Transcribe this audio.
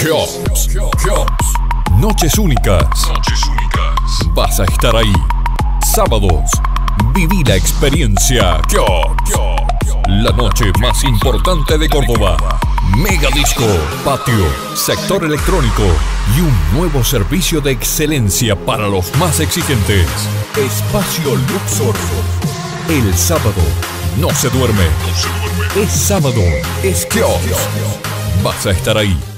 Kiops. Noches únicas. Noches únicas. Vas a estar ahí. Sábados. Viví la experiencia Kiops. La noche más importante de Córdoba. Mega Disco, patio, sector electrónico y un nuevo servicio de excelencia para los más exigentes. Espacio Luxor. El sábado no se duerme. No se duerme. Es sábado, es Kiops. Vas a estar ahí.